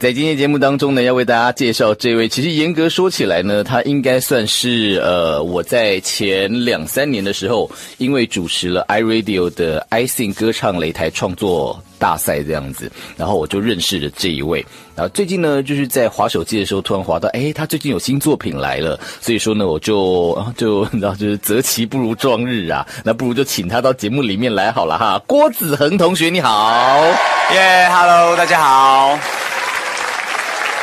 在今天节目当中呢，要为大家介绍这位。其实严格说起来呢，他应该算是呃，我在前两三年的时候，因为主持了 iRadio 的 i sing 歌唱擂台创作大赛这样子，然后我就认识了这一位。然后最近呢，就是在滑手机的时候，突然滑到，哎，他最近有新作品来了，所以说呢，我就就然后，就是择其不如撞日啊，那不如就请他到节目里面来好了哈。郭子恒同学，你好，耶，Hello，大家好。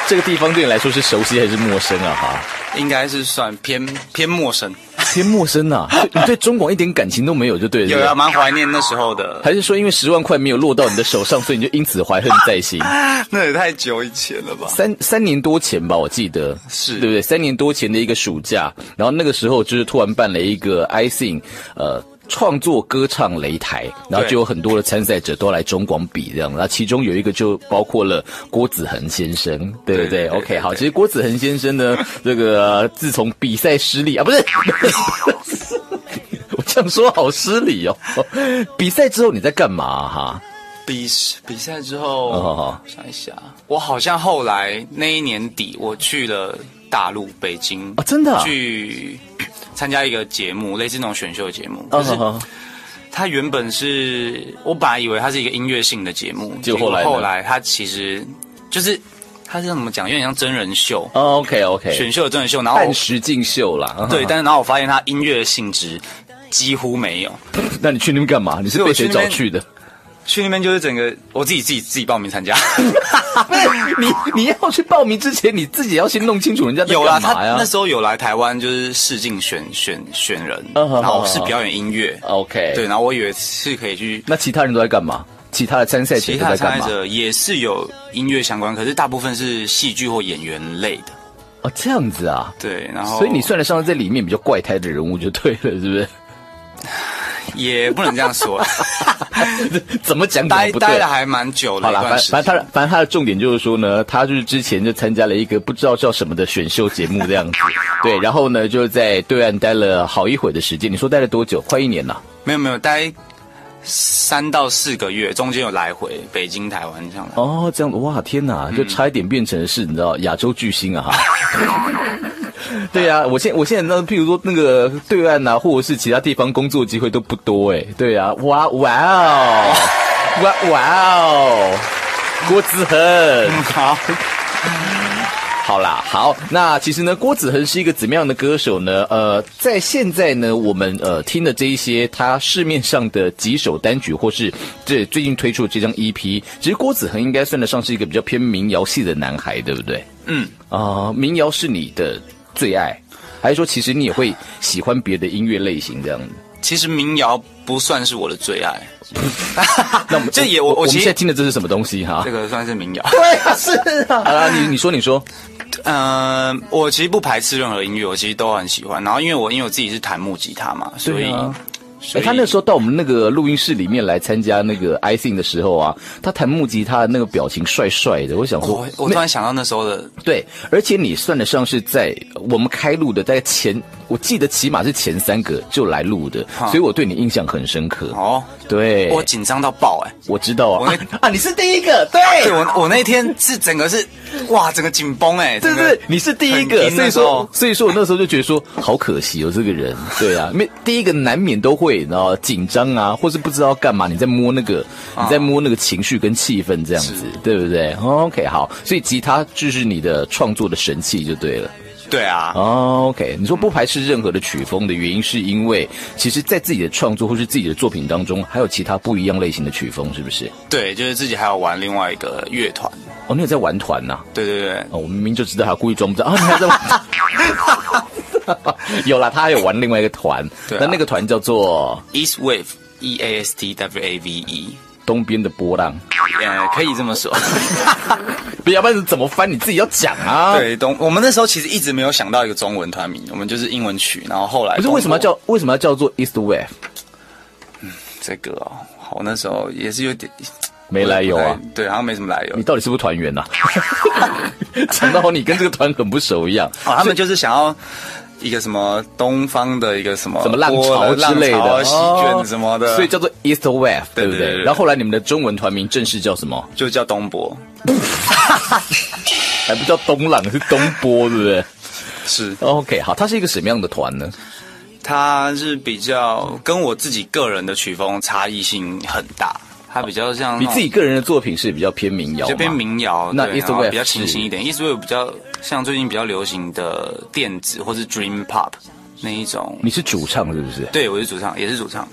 这个地方对你来说是熟悉还是陌生啊？哈，应该是算偏偏陌生，偏陌生呐。你对中广一点感情都没有，就对了。有啊，蛮怀念那时候的。还是说因为十万块没有落到你的手上，所以你就因此怀恨在心？那也太久以前了吧？三三年多前吧，我记得是对不对？三年多前的一个暑假，然后那个时候就是突然办了一个 i sing，呃。创作歌唱擂台，然后就有很多的参赛者都来中广比这样，然后其中有一个就包括了郭子恒先生，对不对？OK，好，其实郭子恒先生呢，这个自从比赛失利啊，不是，我这样说好失礼哦。比赛之后你在干嘛哈？比比赛之后，想一下，我好像后来那一年底我去了大陆北京啊，真的去。参加一个节目，类似那种选秀节目。可是，他原本是我本来以为他是一个音乐性的节目，结果后来他其实就是他是怎么讲，有点像真人秀。OK OK，选秀的真人秀，然后半实境秀啦。对，但是然后我发现他音乐性质几乎没有。那你去那边干嘛？你是被谁找去的？去那边就是整个我自己自己自己报名参加。你你要去报名之前，你自己要先弄清楚人家有啦，他那时候有来台湾，就是试镜选选选人，然后是表演音乐。OK，对，然后我以为是可以去。那其他人都在干嘛？其他的参赛者其他参赛者也是有音乐相关，可是大部分是戏剧或演员类的。哦，这样子啊。对，然后所以你算得上在里面比较怪胎的人物就对了，是不是？也不能这样说，怎么讲待待了还蛮久的。好了，反反正他反正他的重点就是说呢，他就是之前就参加了一个不知道叫什么的选秀节目这样子，对，然后呢就在对岸待了好一会的时间。你说待了多久？快一年了？没有没有待。三到四个月，中间有来回北京、台湾这样。哦，这样子哇，天哪，就差一点变成是，你知道亚洲巨星啊！哈，对呀，我现我现在那，譬如说那个对岸呐，或者是其他地方工作机会都不多哎。对呀，哇哇哦，哇哇哦，郭子恒，好。好啦，好，那其实呢，郭子恒是一个怎么样的歌手呢？呃，在现在呢，我们呃听的这一些他市面上的几首单曲，或是这最近推出的这张 EP，其实郭子恒应该算得上是一个比较偏民谣系的男孩，对不对？嗯，啊，民谣是你的最爱，还是说其实你也会喜欢别的音乐类型这样子？其实民谣不算是我的最爱，那我们 这也我我现在听的这是什么东西哈？这个算是民谣，对啊，是啊。啊，你你说你说，嗯，我其实不排斥任何音乐，我其实都很喜欢。然后因为我因为我自己是弹木吉他嘛，所以。哎，他那时候到我们那个录音室里面来参加那个 I Think 的时候啊，他弹木吉他的那个表情帅帅的，我想说，我突然想到那时候的对，而且你算得上是在我们开录的大概前，我记得起码是前三个就来录的，所以我对你印象很深刻。哦。对，我紧张到爆哎，我知道啊，啊，你是第一个，对，对我我那天是整个是哇，整个紧绷哎，对对，你是第一个，所以说所以说我那时候就觉得说好可惜哦，这个人，对啊，没第一个难免都会。然后紧张啊，或是不知道干嘛，你在摸那个，你在摸那个情绪跟气氛这样子，对不对？OK，好，所以吉他就是你的创作的神器就对了。对啊，OK，你说不排斥任何的曲风的原因，是因为其实，在自己的创作或是自己的作品当中，还有其他不一样类型的曲风，是不是？对，就是自己还要玩另外一个乐团。哦，你有在玩团呐？对对对，哦，我明明就知道，还故意装不知道啊，你还在玩。有啦，他还有玩另外一个团，那那个团叫做 East Wave，E A S T W A V E，东边的波浪，呃，可以这么说。不要不然怎么翻？你自己要讲啊。对，东，我们那时候其实一直没有想到一个中文团名，我们就是英文曲，然后后来不是为什么要叫为什么要叫做 East Wave？嗯，这个哦，我那时候也是有点没来由啊，对，好像没什么来由。你到底是不是团员呐？讲到你跟这个团很不熟一样。哦，他们就是想要。一个什么东方的一个什么什么浪潮之类的席卷什么的，所以叫做 East Wave，对不对？对对对然后后来你们的中文团名正式叫什么？就叫东博，还不叫东朗，是东波，对不对是？OK，好，它是一个什么样的团呢？它是比较跟我自己个人的曲风差异性很大，它比较像你自己个人的作品是比较偏民谣吗，就偏民谣，那对 East 然后 Wave 比较清新一点。East Wave 比较像最近比较流行的电子或是 Dream Pop 那一种。你是主唱是不是？对，我是主唱，也是主唱。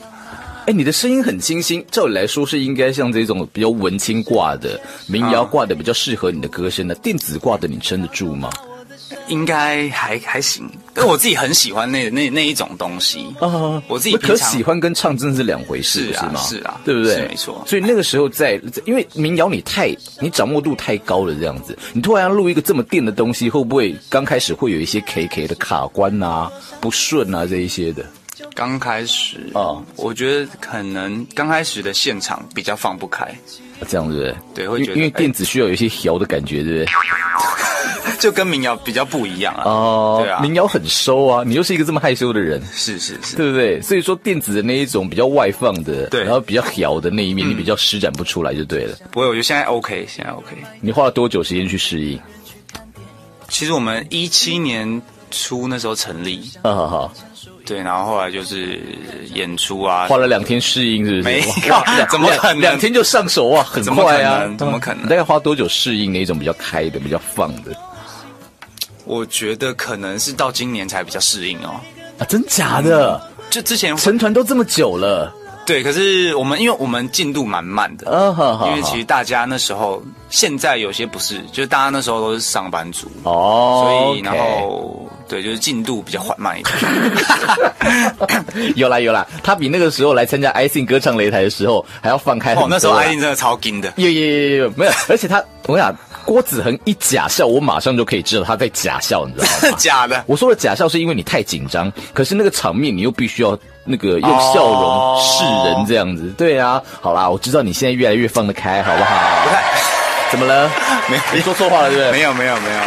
哎，你的声音很清新，照理来说是应该像这种比较文青挂的、民谣挂的比较适合你的歌声的。电子挂的你撑得住吗？应该还还行，但我自己很喜欢那那那一种东西。啊我自己可喜欢跟唱真的是两回事，是啊吗？是啊对不对？是没错所以那个时候在，因为民谣你太你掌握度太高了，这样子，你突然要录一个这么电的东西，会不会刚开始会有一些 K K 的卡关啊、不顺啊这一些的？刚开始哦我觉得可能刚开始的现场比较放不开，这样对不对？对会觉得因为因为电子需要有一些摇的感觉，对不对？就跟民谣比较不一样啊。哦，对啊，民谣很收啊，你又是一个这么害羞的人。是是是，对不对？所以说电子的那一种比较外放的，对然后比较摇的那一面，你比较施展不出来就对了。不会，我觉得现在 OK，现在 OK。你花了多久时间去适应？其实我们一七年初那时候成立，啊，好好，对，然后后来就是演出啊，花了两天适应，是不是？没怎么可能两两天就上手啊，很快啊？怎么可能你大概花多久适应那种比较开的、比较放的我觉得可能是到今年才比较适应哦。啊？真假的？就之前成团都这么久了对，可是我们因为我们进度蛮慢的，啊！好好，因为其实大家那时候，现在有些不是，就是大家那时候都是上班族，哦，所以然后对，就是进度比较缓慢一点。有啦有啦，他比那个时候来参加 i sing 歌唱擂台的时候还要放开哦，那时候啦艾琳真的超劲的，有有有有有没有？而且他，我跟你讲，郭子恒一假笑，我马上就可以知道他在假笑，你知道真的吗？假的？我说的假笑是因为你太紧张，可是那个场面你又必须要那个用笑容哦示人这样子。对啊，好啦，我知道你现在越来越放得开，好不好？不太怎么了？没有你说错话了，对不对？没有没有没有，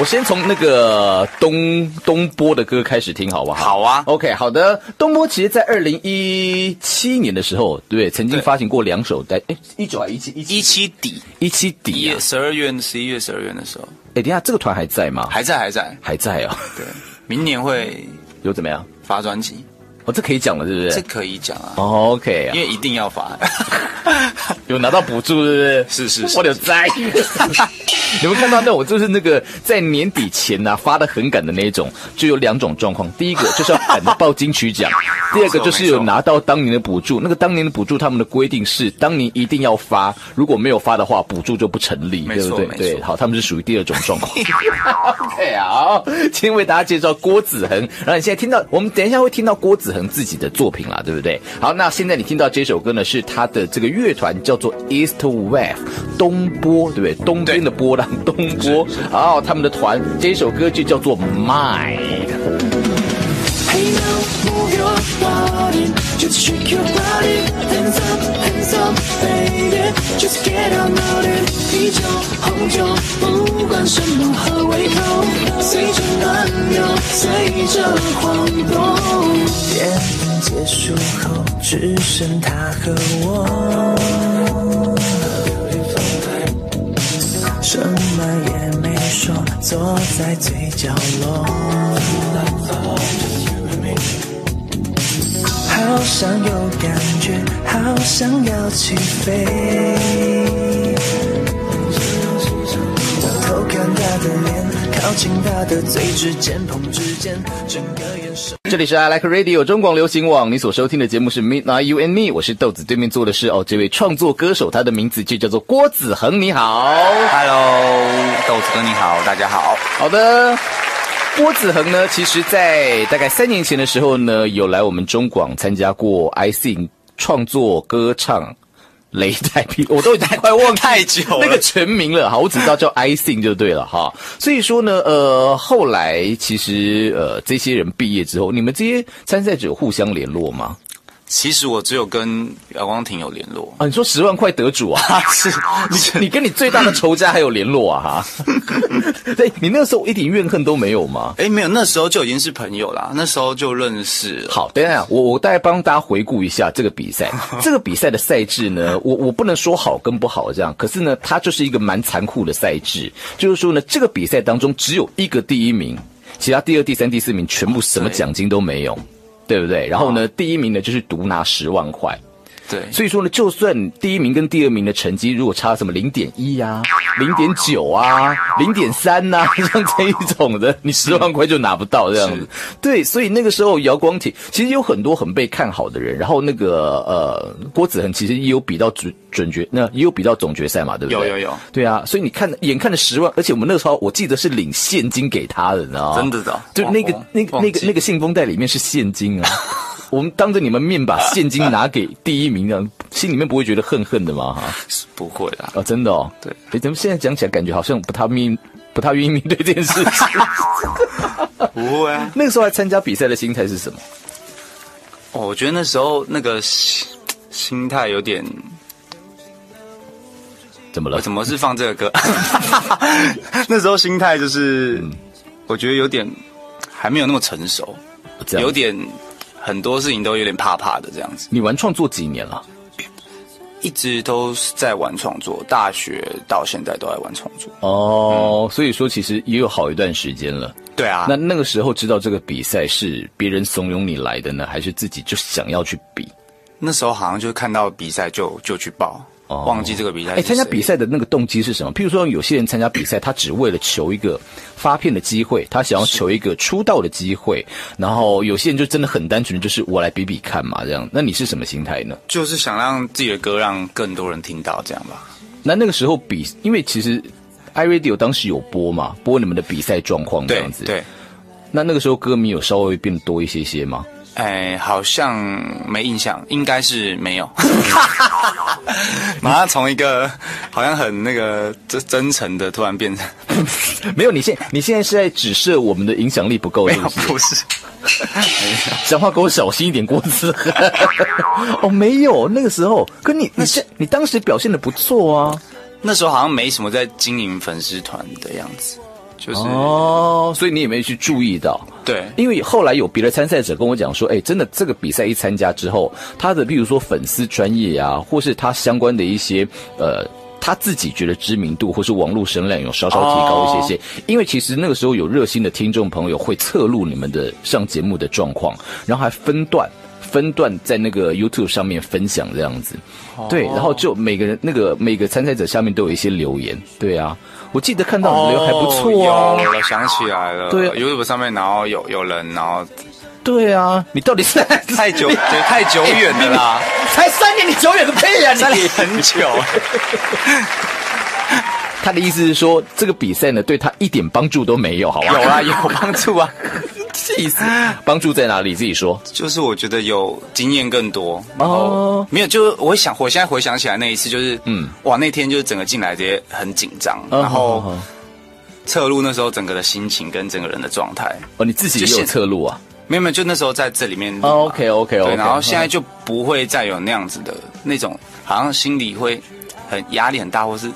我先从那个东东波的歌开始听，好不好？好啊 OK，好的。东波其实在二零一七年的时候，对？曾经发行过两首单，哎，一九还一七一七一七底一七底。十二月十一月十二月的时候哎，等一下这个团还在吗？还在还在，还在啊？对，明年会 有怎么样？发专辑，哦，这可以讲了，是不是？这可以讲啊，哦 OK 啊因，为一定要发。有拿到补助，是不是？是是是我有栽。你们看到那种就是那个在年底前呐、发的很赶的那一种，就有两种状况。第一个就是要赶着报金曲奖，第二个就是有拿到当年的补助。那个当年的补助，他们的规定是当年一定要发，如果没有发的话，补助就不成立，对不对？对，好，他们是属于第二种状况。OK 好，今天为大家介绍郭子恒，然后你现在听到，我们等一下会听到郭子恒自己的作品啦，对不对？好，那现在你听到这首歌呢，是他的这个乐团叫做 East Wave 东波，对不对？东边的波东波哦，他们的团这一首歌就叫做《My》。么也没说，坐在最角落。好想有感觉，好想要起飞。我偷看他的脸，靠近他的嘴，指尖碰指尖，整个眼神。这里是 I Like Radio 中广流行网，你所收听的节目是 Midnight You and Me，我是豆子，对面坐的是哦，这位创作歌手，他的名字就叫做郭子恒，你好。Hello，豆子哥你好，大家好。好的，郭子恒呢，其实在大概三年前的时候呢，有来我们中广参加过 I Sing 创作歌唱。擂台比我都已经快忘太久了那个全名了，哈，我只知道叫 I Sing 就对了哈。所以说呢，呃，后来其实呃这些人毕业之后，你们这些参赛者互相联络吗？其实我只有跟姚光廷有联络。啊，你说十万块得主啊？是，你你跟你最大的仇家还有联络啊？哈，对你那个时候一点怨恨都没有吗？哎，没有，那时候就已经是朋友啦，那时候就认识了。好，等一下，我我大概帮大家回顾一下这个比赛。这个比赛的赛制呢，我我不能说好跟不好这样，可是呢，它就是一个蛮残酷的赛制，就是说呢，这个比赛当中只有一个第一名，其他第二、第三、第四名全部什么对奖金都没有，对不对？然后呢，第一名呢就是独拿十万块。对，所以说呢，就算第一名跟第二名的成绩如果差什么零点一呀、零点九啊、零点三呐，像这一种的，你十万块就拿不到这样子。对，所以那个时候姚光廷其实有很多很被看好的人，然后那个呃郭子恒其实也有比到准准决，那也有比到总决赛嘛，对不对？有有有对啊，所以你看眼看着十万，而且我们那时候我记得是领现金给他的，你知道吗？真的的哦就那个那个那个那个信封袋里面是现金啊。我们当着你们面把 现金拿给第一名，的心里面不会觉得恨恨的吗？哈，不会啊。哦，真的哦，对诶，怎么现在讲起来感觉好像不太面 不太愿意面对这件事情？不会啊。那个时候来参加比赛的心态是什么？哦，我觉得那时候那个心心态有点，怎么了？怎么是放这个歌？那时候心态就是，我觉得有点还没有那么成熟，有点很多事情都有点怕怕的这样子。你玩创作几年了？一直都是在玩创作，大学到现在都在玩创作。哦，所以说其实也有好一段时间了。对啊，那那个时候知道这个比赛是别人怂恿你来的呢，还是自己就想要去比？那时候好像就看到比赛就就去报，哦忘记这个比赛。哎，参加比，赛的那个动机是什么？譬如说，有些人参加比赛，他只为了求一个发片的机会，他想要求一个出道的机会，然后有些人就真的很单纯的就是我来比比看嘛，这样。那你是什么心态呢？就是想让自己的歌让更多人听到，这样吧。那那个时候比，因为其实 iRadio 当时有播嘛，播你们的比赛状况这样子。。对，那那个时候歌迷有稍微变多一些些吗？哎，好像没印象，应该是没有。马上从一个好像很那个真真诚的，突然变成 没有，你现你现在是在指涉我们的影响力不够，是不是？不是。讲话给我小心一点，郭子。哦，没有，那个时候可你你现你当时表现的不错啊。那时候好像没什么在经营粉丝团的样子，就是、哦，所以你也没去注意到。对。因为后来有别的参赛者跟我讲说，哎，真的这个比赛一参加之后，他的比如说粉丝专业啊，或是他相关的一些呃。他自己觉得知名度或是网络声量有稍稍提高一些些，因为其实那个时候有热心的听众朋友会侧录你们的上节目的状况，然后还分段分段在那个 YouTube 上面分享这样子，对，然后就每个人那个每个参赛者下面都有一些留言，对啊，我记得看到还不错啊，有了，想起来了。对，YouTube 上面然后有有人，然后对啊，你到底是太久，对，太久远了啦，才 三年，你久远个屁啊！三你年很久。他的意思是说，这个比赛呢，对他一点帮助都没有，好吧？有啊，有帮助啊。气死！帮助在哪里？自己说。就是我觉得有经验更多，然哦后没有，就是我想，我现在回想起来那一次，就是嗯嗯，哇，那天就是整个进来直接很紧张，嗯然后侧录那时候整个的心情跟整个人的状态，哦，你自己也有侧录啊？没有没有，就那时候在这里面哦，OK，OK，OK，对，然后现在就不会再有那样子的那种，好像心里会很压力很大，或是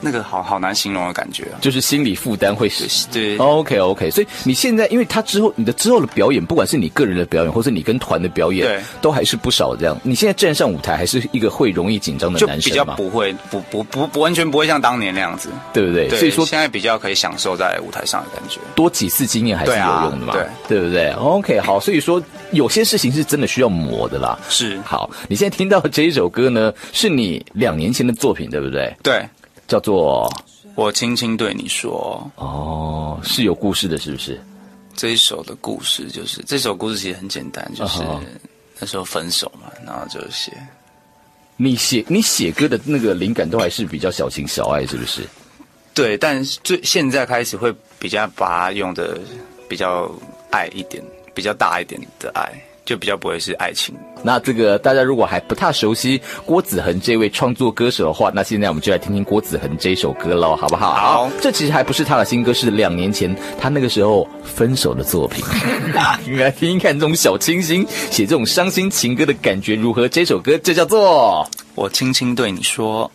那个好好难形容的感觉啊。就是心理负担会是。对，OK OK，所以你现在，因为他之后你的之后的表演，不管是你个人的表演，或是你跟团的表演，对都还是不少这样。你现在站上舞台，还是一个会容易紧张的男生嘛？较不会，不不不不完全不会像当年那样子。对不对？对，所以说现在比较可以享受在舞台上的感觉。多几次经验还是有用的嘛，对对不对？OK，好，所以说有些事情是真的需要磨的啦。是，好，你现在听到的这一首歌呢，是你两年前的作品，对不对？对叫做我轻轻对你说，哦，是有故事的，是不是？这一首的故事就是这首故事其实很简单，就是哦那时候分手嘛，然后就写。你写你写歌的那个灵感都还是比较小情小爱，是不是？对，但是最现在开始会比较把它用的比较爱一点，比较大一点的爱，就比较不会是爱情。那这个大家如果还不太熟悉郭子恒这位创作歌手的话，那现在我们就来听听郭子恒这首歌喽，好不好？好这其实还不是他的新歌，是两年前他那个时候分手的作品。你来听听看，这种小清新写这种伤心情歌的感觉如何？这首歌就叫做。我轻轻对你说，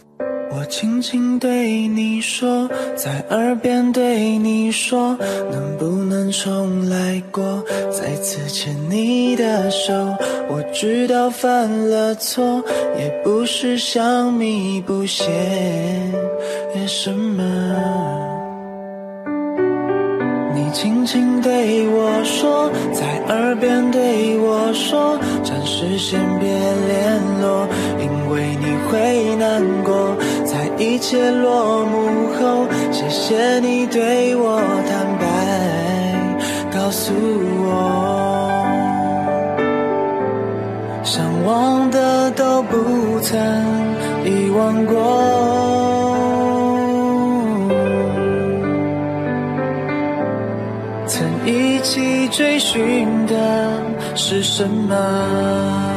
我轻轻对你说，在耳边对你说，能不能重来过？再次牵你的手，我知道犯了错，也不是想弥补些什么。你轻轻对我说，在耳边对我说，暂时先别联络，因为你会难过。一切落幕后，谢谢你对我坦白，告诉我，想忘的都不曾遗忘过。曾一起追寻的是什么？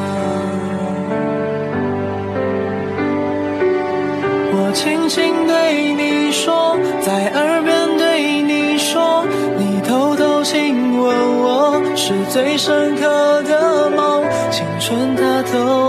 轻轻对你说，在耳边对你说，你偷偷亲吻我，是最深刻的梦。青春它偷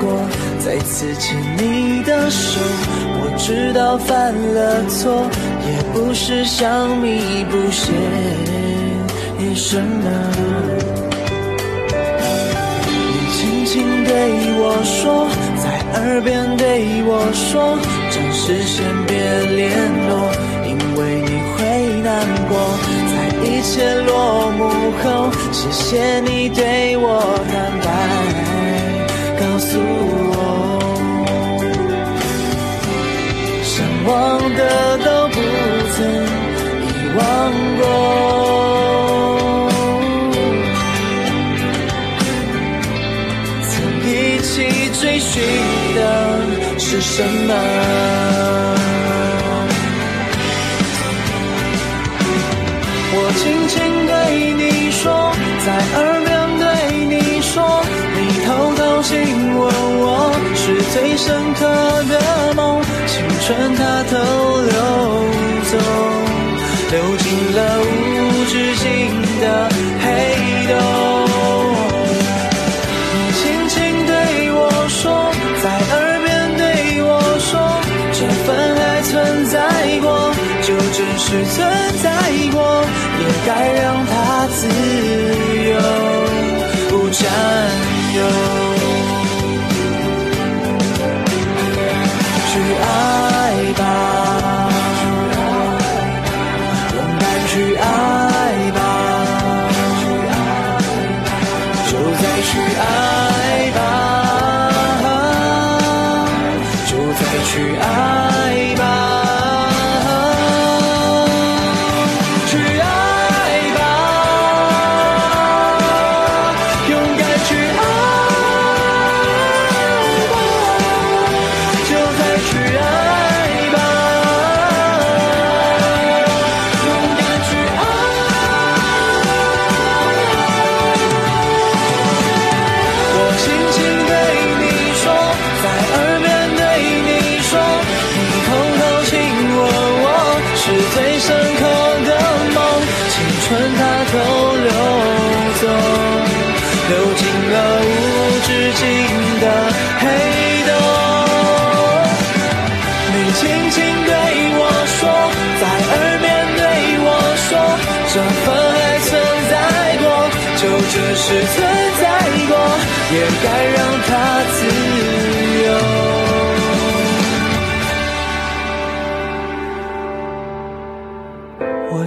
过？再次牵你的手，我知道犯了错，也不是想弥补些什么。你轻轻对我说，在耳边对我说，暂时先别联络，因为你会难过。在一切落幕后，谢谢你对我坦白，忘的都不曾遗忘过。曾一起追寻的是什么？我轻轻对你说，在耳边对你说，你偷偷亲吻我，是最深刻的梦。青春它偷流走，流进了无止境的黑洞。你轻轻对我说，在耳边对我说，这份爱存在过，就真实存在过，也该让它自由，不占有。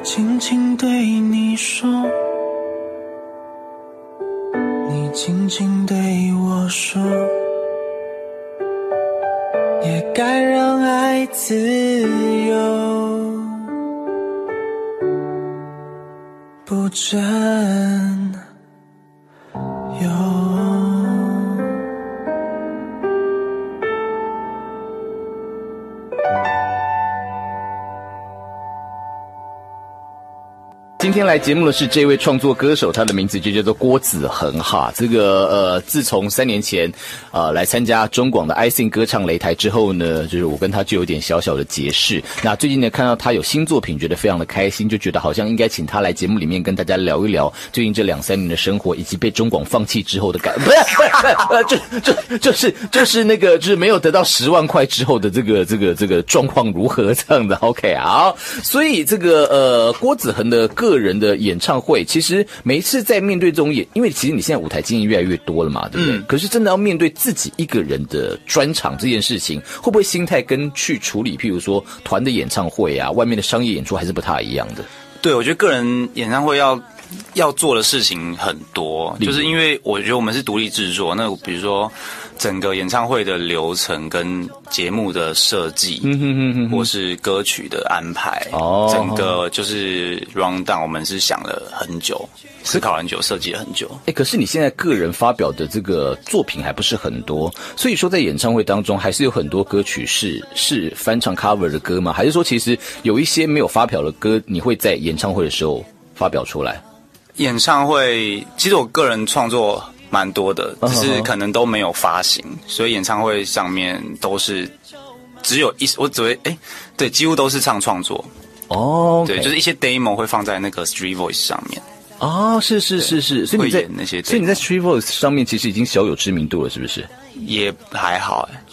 轻轻对你说，你轻轻对我说，也该让爱自由。不占有。今天来节目的是这位创作歌手，他的名字就叫做郭子恒哈。这个呃，自从三年前呃来参加中广的 i sing 歌唱擂台之后呢，就是我跟他就有点小小的结识。那最近呢，看到他有新作品，觉得非常的开心，就觉得好像应该请他来节目里面跟大家聊一聊最近这两三年的生活，以及被中广放弃之后的感，不是不是呃，就就就是就是那个就是没有得到十万块之后的这个这个这个状况如何这样的。OK 好，所以这个呃郭子恒的个人的演唱会，其实每一次在面对这种演，因为其实你现在舞台经验越来越多了嘛，对不对？可是真的要面对自己一个人的专场这件事情，会不会心态跟去处理，譬如说团的演唱会啊，外面的商业演出还是不太一样的？对，我觉得个人演唱会要要做的事情很多，就是因为我觉得我们是独立制作，那比如说整个演唱会的流程跟节目的设计，嗯哼哼哼哼或是歌曲的安排，哦整个就是 round down，我们是想了很久，思考很久，设计了很久。哎，可是你现在个人发表的这个作品还不是很多，所以说在演唱会当中还是有很多歌曲是是翻唱 cover 的歌吗？还是说其实有一些没有发表的歌，你会在演唱会的时候发表出来？演唱会其实我个人创作蛮多的，嗯只是可能都没有发行，所以演唱会上面都是只有一我只会哎，对，几乎都是唱创作，哦，对，就是一些 demo 会放在那个 Street Voice 上面。哦，是是是是，所以你在那些所以你在 Street Voice 上面其实已经小有知名度了，是不是？也还好哎，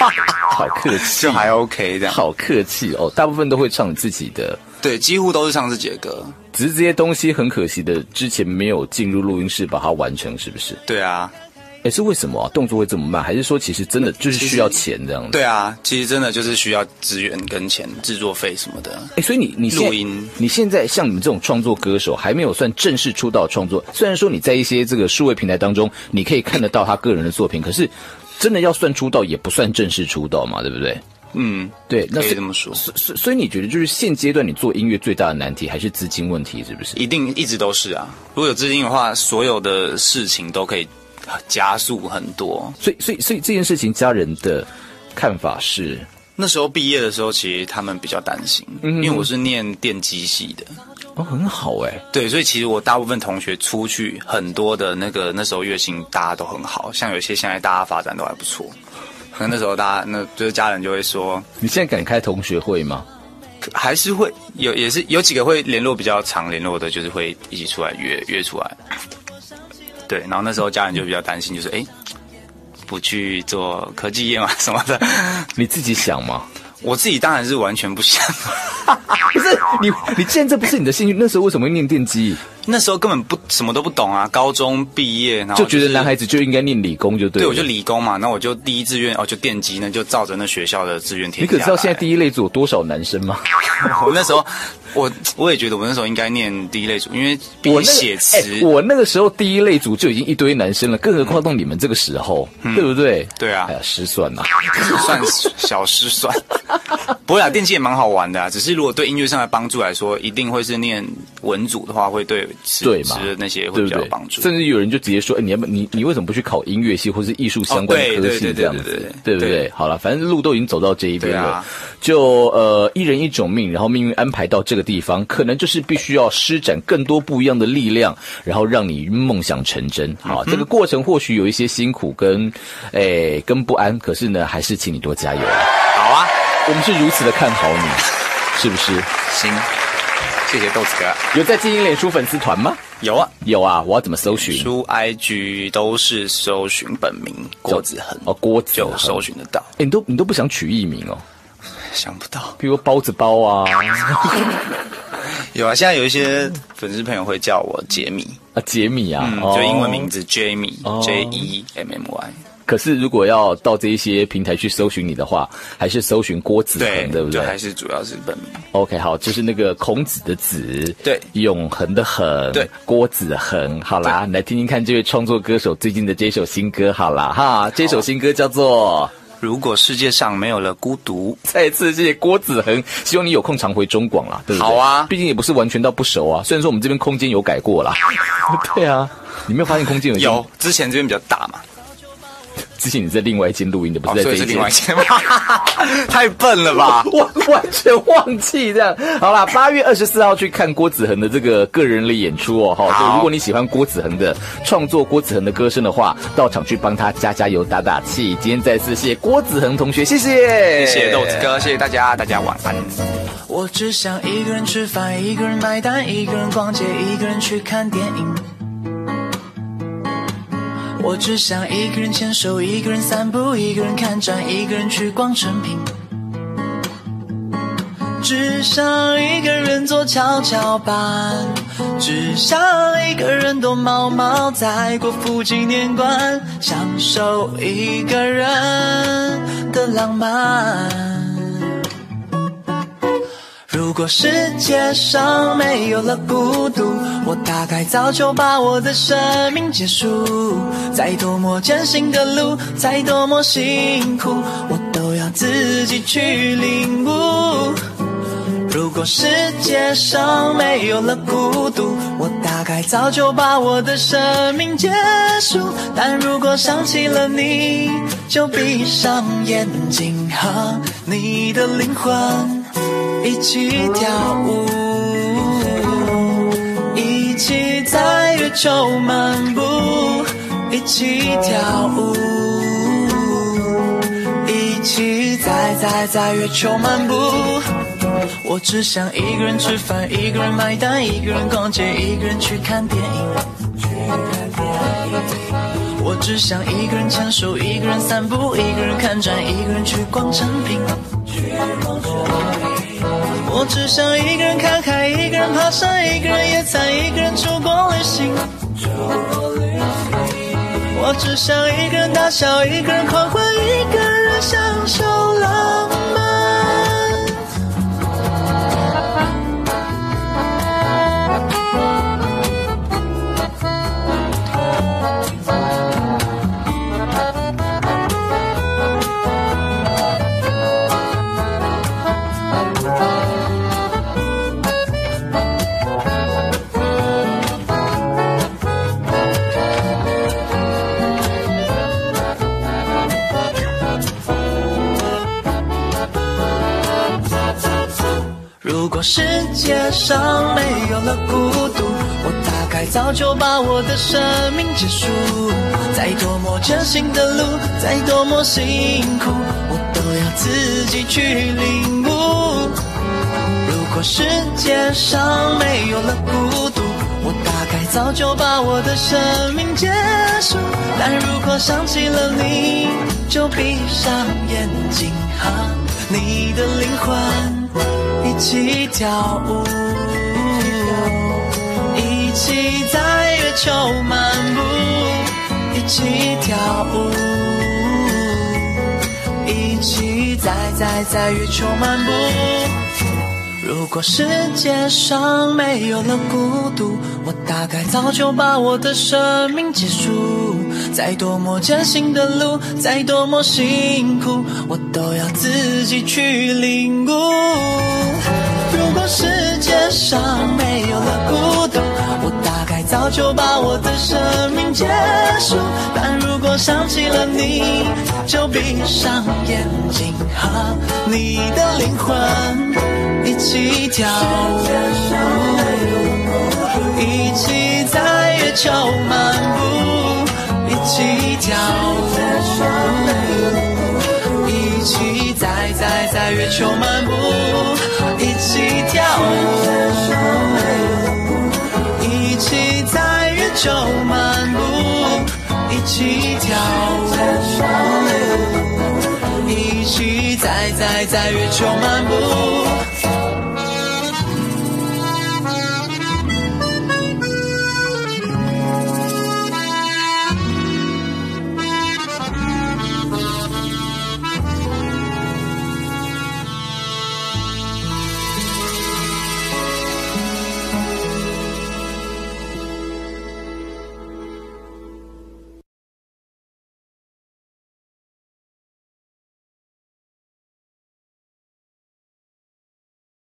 好客气，就还 OK 这样。好客气哦，大部分都会唱自己的，对，几乎都是唱自己的歌。只是这些东西很可惜的，之前没有进入录音室把它完成，是不是？对啊，哎，是为什么啊？动作会这么慢？还是说其实真的就是需要钱这样子？对啊，其实真的就是需要资源跟钱、制作费什么的。哎，所以你你录音你现在像你们这种创作歌手，还没有算正式出道的创作。虽然说你在一些这个数位平台当中，你可以看得到他个人的作品，可是真的要算出道，也不算正式出道嘛，对不对？嗯，对，那可以这么说所所所以你觉得就是现阶段你做音乐最大的难题还是资金问题，是不是？一定一直都是啊。如果有资金的话，所有的事情都可以加速很多。所以所以所以这件事情，家人的看法是那时候毕业的时候，其实他们比较担心，因为我是念电机系的，哦，很好哎、对，所以其实我大部分同学出去，很多的那个那时候月薪大家都很好，像有些现在大家发展都还不错。可能那时候大家那就是家人就会说，你现在敢开同学会吗？还是会有也是有几个会联络比较常联络的，就是会一起出来约约出来。对，然后那时候家人就比较担心，就是哎，不去做科技业嘛什么的。你自己想吗？我自己当然是完全不想，不是你，你既然这不是你的兴趣，那时候为什么会念电机？那时候根本不什么都不懂啊。高中毕业，然后、就觉得男孩子就应该念理工就对了。对我就理工嘛，那我就第一志愿哦就电机呢，就照着那学校的志愿填。你可知道现在第一类组有多少男生吗？我那时候我我也觉得我那时候应该念第一类组，因为毕竟写词、哎我那个时候第一类组就已经一堆男生了，更何况到你们这个时候，对不对？对啊哎呀，失算呐、算小失算。不会啊，电器也蛮好玩的啊，只是如果对音乐上的帮助来说，一定会是念文组的话，会对词对嘛词的那些会比较有帮助。甚至有人就直接说：“哎，你要不你你为什么不去考音乐系或是艺术相关的科系这样子？对不对对？好了，反正路都已经走到这一边了啊，就呃一人一种命，然后命运安排到这个地方，可能就是必须要施展更多不一样的力量，然后让你梦想成真。好，这个过程或许有一些辛苦跟诶跟不安，可是呢，还是请你多加油。好啊，我们是如此的看好你，是不是？行，谢谢豆子哥。有在经营脸书粉丝团吗？有啊，有啊，我要怎么搜寻？书 IG 都是搜寻本名郭子恒，哦，郭子就搜寻得到。哎，你都你都不想取艺名哦？想不到，比如包子包啊，有啊，现在有一些粉丝朋友会叫我杰米，啊，杰米啊，就英文名。字 Jamie 哦 J E M M Y。可是如果要到这一些平台去搜寻你的话，还是搜寻郭子恒，对不对对还是主要是本名。？OK，好，就是那个孔子的子，对永恒的恒，对，郭子恒。好啦，你来听听看这位创作歌手最近的这首新歌，好啦哈，这首新歌叫做。如果世界上没有了孤独，再次谢谢郭子恒，希望你有空常回中广啦，对不对？好啊毕竟也不是完全到不熟啊。虽然说我们这边空间有改过啦，对啊，你没有发现空间有有之前这边比较大嘛，之前你在另外一间录音的，不哦，是在这一间。所以是另外一间吗？太笨了吧！我完全忘记这样。好啦，八月二十四号去看郭子恒的这个个人的演出哦，哈。好就如果你喜欢郭子恒的创作，郭子恒的歌声的话，到场去帮他加加油、打打气。今天再次谢谢郭子恒同学，谢谢，谢谢豆子。哥，谢谢大家，大家晚安。我只想一个人吃饭，一个人买单，一个人逛街，一个人去看电影。我只想一个人牵手，一个人散步，一个人看展，一个人去逛成品。只想一个人坐跷跷板，只想一个人躲猫猫在国父纪念馆，享受一个人的浪漫。如果世界上没有了孤独，我大概早就把我的生命结束。再多么艰辛的路，再多么辛苦，我都要自己去领悟。如果世界上没有了孤独，我大概早就把我的生命结束。但如果想起了你，就闭上眼睛和你的灵魂一起跳舞，一起在月球漫步，一起跳舞，一起在在在月球漫步。我只想一个人吃饭，一个人买单，一个人逛街，一个人去看电影。我只想一个人牵手，一个人散步，一个人看展，一个人去逛成品。我只想一个人看海，一个人爬山，一个人野餐，一个人出国旅行。我只想一个人大笑，一个人狂欢，一个人享受了孤独，我大概早就把我的生命结束。再多么艰辛的路，再多么辛苦，我都要自己去领悟。如果世界上没有了孤独，我大概早就把我的生命结束。但如果想起了你，就闭上眼睛和你的灵魂一起跳舞，一起在月球漫步，一起跳舞，一起在在在月球漫步。如果世界上没有了孤独，我大概早就把我的生命结束。再多么艰辛的路，再多么辛苦，我都要自己去领悟。如果世界上没有了孤独，我大概早就把我的生命结束。但如果想起了你，就闭上眼睛和你的灵魂一起跳舞，一起在月球漫步，一起跳舞，一起在在在月球漫一起跳舞，一起在在在月球漫步。